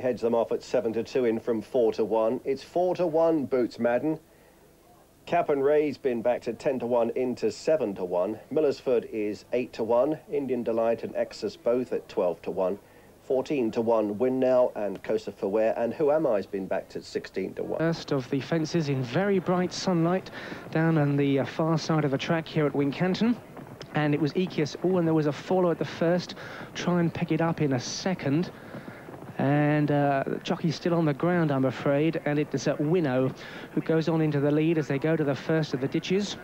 Heads them off at 7 to 2 in from 4 to 1. It's 4 to 1, Boots Madden. Capenwray's been back to 10 to 1 into 7 to 1. Millersford is 8 to 1. Indian Delight and Exus both at 12 to 1. 14 to 1 Win Now and Kosa Fair and Who Am I's been back to 16 to 1. First of the fences in very bright sunlight down on the uh, far side of the track here at Wincanton. And it was Ekius. Oh, and there was a follow at the first. Try and pick it up in a second. And uh, jockey's still on the ground, I'm afraid. And it is uh, Winnow who goes on into the lead as they go to the first of the ditches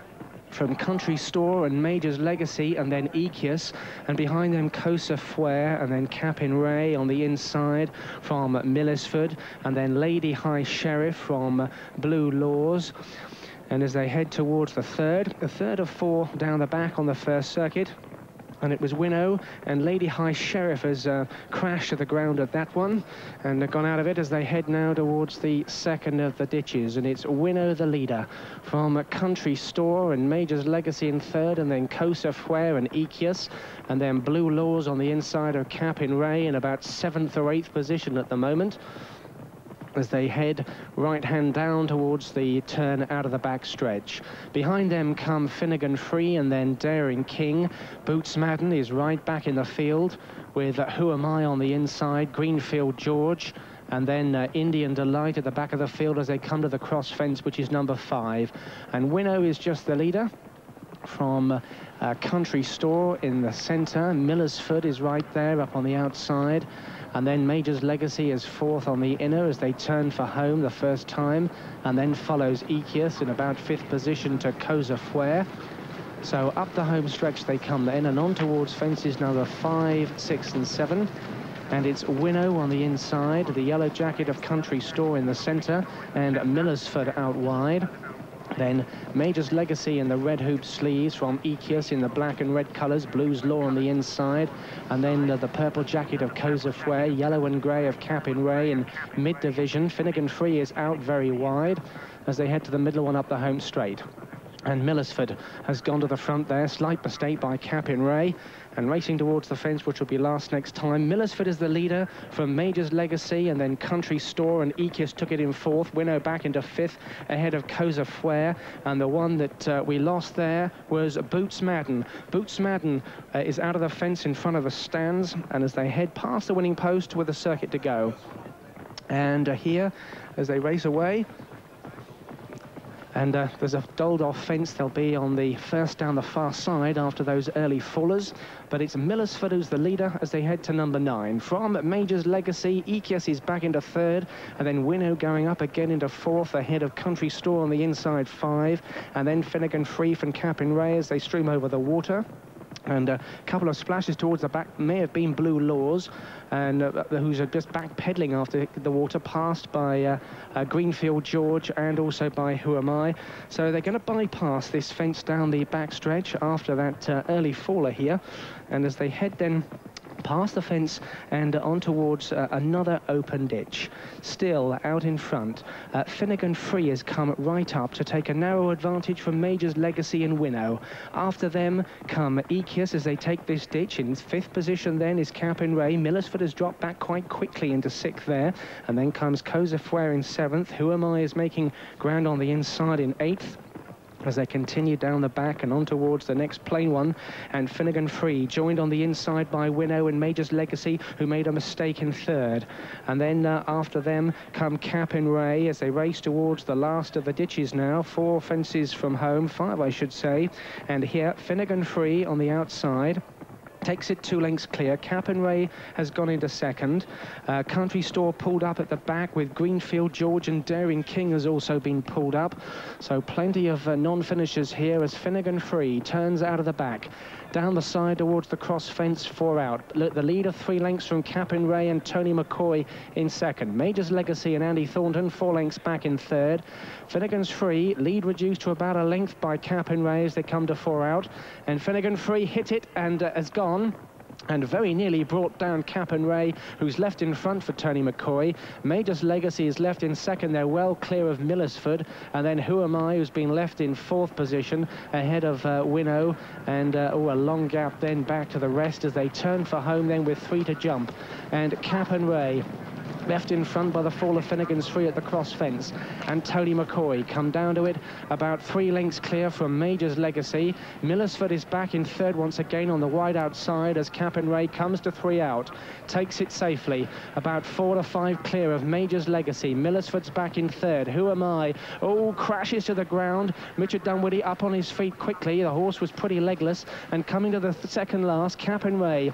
from Country Store and Major's Legacy and then Ekius and behind them Kosa Fuer and then Capenwray on the inside from Millersford and then Lady High Sheriff from Blue Laws and as they head towards the third, the third of four down the back on the first circuit, and it was Winnow and Lady High Sheriff has uh, crashed to the ground at that one and uh, gone out of it as they head now towards the second of the ditches. And it's Winnow the leader from Country Store and Major's Legacy in third and then Kosa Fuer and Ekius and then Blue Laws on the inside of Capenwray in about seventh or eighth position at the moment as they head right hand down towards the turn out of the back stretch. Behind them come Finnegan Free and then Daring King. Boots Madden is right back in the field with Who Am I on the inside, Greenfield George, and then uh, Indian Delight at the back of the field as they come to the cross fence, which is number five. And Winnow is just the leader from uh, Country Store in the centre. Millersford is right there up on the outside. And then Major's Legacy is fourth on the inner as they turn for home the first time. And then follows Ekius in about fifth position to Kosa Fuer. So up the home stretch they come then and on towards fences number five, six and seven. And it's Winnow on the inside, the yellow jacket of Country Store in the centre, and Millersford out wide. Then Major's Legacy in the red hoop sleeves from Ekius in the black and red colours, Blues Law on the inside, and then uh, the purple jacket of Fuer, yellow and grey of Capenwray in mid-division. Finnegan Free is out very wide as they head to the middle one up the home straight. And Millersford has gone to the front there. Slight mistake by Capenwray. And racing towards the fence, which will be last next time. Millersford is the leader from Major's Legacy, and then Country Store and Ekius took it in fourth. Winnow back into fifth, ahead of Fuer. And the one that uh, we lost there was Boots Madden. Boots Madden uh, is out of the fence in front of the stands, and as they head past the winning post with a circuit to go. And uh, here, as they race away, and uh, there's a doled off fence they'll be on the first down the far side after those early fallers but it's Millersford who's the leader as they head to number nine. From Major's Legacy Ekius is back into third. And then Winnow going up again into fourth ahead of Country Store on the inside five. And then Finnegan Free from Capenwray as they stream over the water and a couple of splashes towards the back. May have been Blue Laws, and uh, who's just back pedaling after the water, passed by uh, uh, Greenfield George and also by Who Am I. So they're going to bypass this fence down the back stretch after that uh, early faller here, and as they head then past the fence and on towards uh, another open ditch. Still out in front, uh, Finnegan Free has come right up to take a narrow advantage from Major's Legacy and Winnow. After them come Ekius as they take this ditch. In fifth position then is Capenwray. Millersford has dropped back quite quickly into sixth there. And then comes Kosa Fuer in seventh. Who Am I is making ground on the inside in eighth as they continue down the back and on towards the next plain one. And Finnegan Free, joined on the inside by Winnow and Major's Legacy, who made a mistake in third. And then uh, after them come Capenwray as they race towards the last of the ditches now. Four fences from home, five I should say. And here, Finnegan Free on the outside takes it two lengths clear. Capenwray has gone into second. Uh, Country Store pulled up at the back with Greenfield George and Daring King has also been pulled up. So plenty of uh, non-finishers here as Finnegan Free turns out of the back down the side towards the cross fence, four out. The leader three lengths from Capenwray and Tony McCoy in second. Major's Legacy and Andy Thornton four lengths back in third. Finnegan's Free, lead reduced to about a length by Capenwray as they come to four out. And Finnegan Free hit it and uh, has gone and very nearly brought down Capenwray, who's left in front for Tony McCoy. Major's Legacy is left in second. They're well clear of Millersford. And then Who Am I, who's been left in fourth position, ahead of uh, Winnow. And, uh, oh, a long gap then back to the rest as they turn for home then with three to jump. And Capenwray left in front by the fall of Finnegan's Free at the cross fence. And Tony McCoy come down to it about three lengths clear from Major's Legacy. Millersford is back in third once again on the wide outside as Capenwray comes to three out. Takes it safely. About four to five clear of Major's Legacy. Millersford's back in third. Who am I? Oh, crashes to the ground. Richard Dunwoody up on his feet quickly. The horse was pretty legless. And coming to the second last, Capenwray.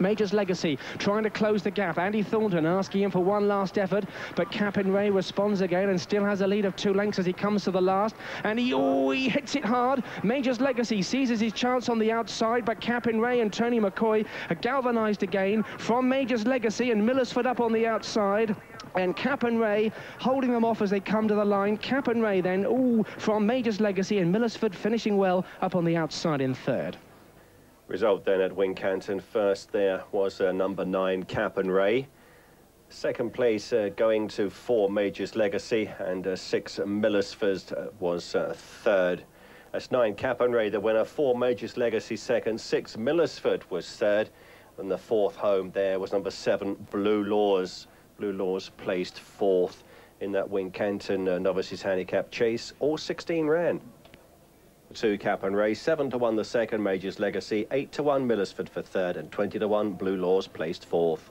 Major's legacy trying to close the gap. Andy Thornton asking him for one last effort, but Capenwray responds again and still has a lead of two lengths as he comes to the last. And he, oh, he hits it hard. Major's legacy seizes his chance on the outside, but Capenwray and Tony McCoy are galvanized again from Major's legacy and Millersford up on the outside and Capenwray holding them off as they come to the line. Capenwray then, ooh, from Major's Legacy and Millersford finishing well up on the outside in third. Result then at Wincanton. First there was uh, number nine, Capenwray. Second place uh, going to four Majors Legacy and uh, six Millersford uh, was uh, third. That's nine Capenwray, the winner. Four Majors Legacy second. Six Millersford was third. And the fourth home there was number seven, Blue Laws. Blue Laws placed fourth in that Wincanton uh, Novices Handicap chase. All 16 ran two Capenwray, 7 to 1 the second. Major's Legacy, 8 to 1 Millersford for third, and 20 to 1 Blue Laws placed fourth.